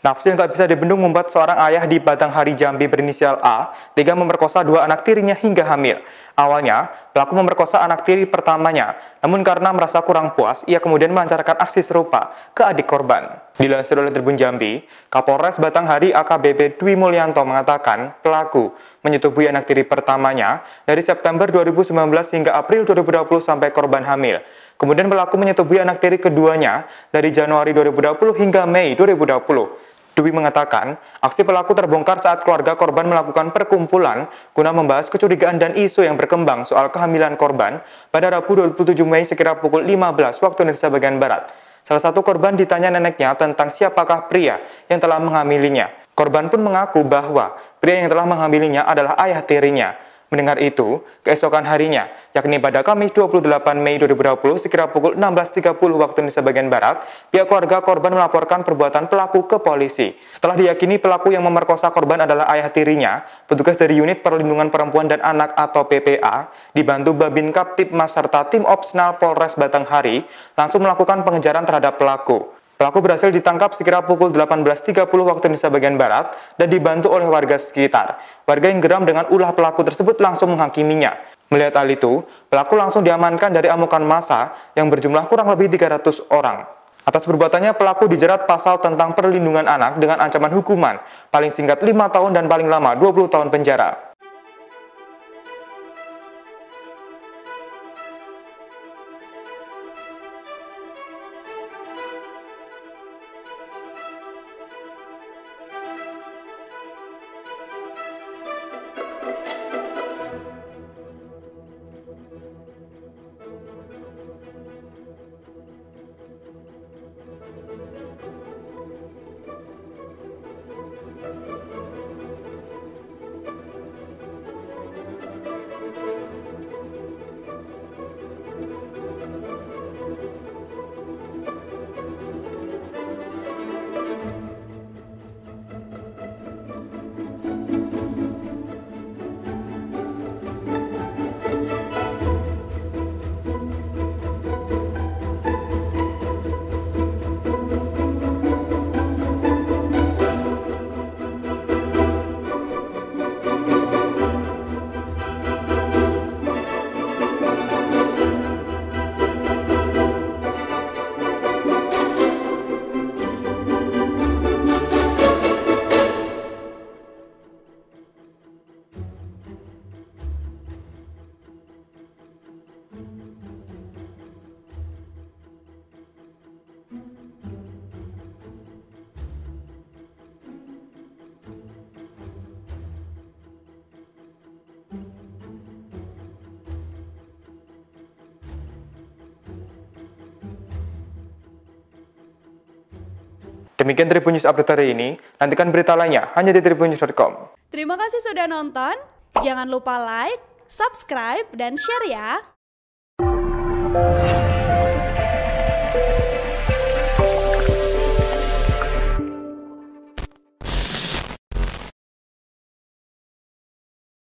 Nafsu yang tak bisa dibendung membuat seorang ayah di Batanghari Jambi berinisial A tega memerkosa dua anak tirinya hingga hamil. Awalnya, pelaku memerkosa anak tiri pertamanya, namun karena merasa kurang puas, ia kemudian melancarkan aksi serupa ke adik korban. Dilansir oleh Tribun Jambi, Kapolres Batanghari AKBP Dwi Mulyanto mengatakan pelaku menyetubuhi anak tiri pertamanya dari September 2019 hingga April 2020 sampai korban hamil. Kemudian pelaku menyetubuhi anak tiri keduanya dari Januari 2020 hingga Mei 2020. Dwi mengatakan, aksi pelaku terbongkar saat keluarga korban melakukan perkumpulan guna membahas kecurigaan dan isu yang berkembang soal kehamilan korban pada Rabu 27 Mei sekira pukul 15 waktu Indonesia bagian Barat. Salah satu korban ditanya neneknya tentang siapakah pria yang telah menghamilinya. Korban pun mengaku bahwa pria yang telah menghamilinya adalah ayah tirinya. Mendengar itu, keesokan harinya, yakni pada Kamis 28 Mei 2020 sekira pukul 16.30 waktu Indonesia bagian Barat, pihak keluarga korban melaporkan perbuatan pelaku ke polisi. Setelah diyakini pelaku yang memerkosa korban adalah ayah tirinya, petugas dari Unit Perlindungan Perempuan dan Anak atau PPA, dibantu Babin Kaptipmas serta tim opsional Polres Batanghari, langsung melakukan pengejaran terhadap pelaku. Pelaku berhasil ditangkap sekira pukul 18.30 waktu Indonesia bagian Barat dan dibantu oleh warga sekitar. Warga yang geram dengan ulah pelaku tersebut langsung menghakiminya. Melihat hal itu, pelaku langsung diamankan dari amukan massa yang berjumlah kurang lebih 300 orang. Atas perbuatannya, pelaku dijerat pasal tentang perlindungan anak dengan ancaman hukuman paling singkat 5 tahun dan paling lama 20 tahun penjara. Demikian Tribun News Update hari ini. Nantikan berita lainnya hanya di tribunnews.com. Terima kasih sudah nonton. Jangan lupa like, subscribe, dan share ya.